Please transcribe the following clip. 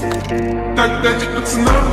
Тогда дайте пацанам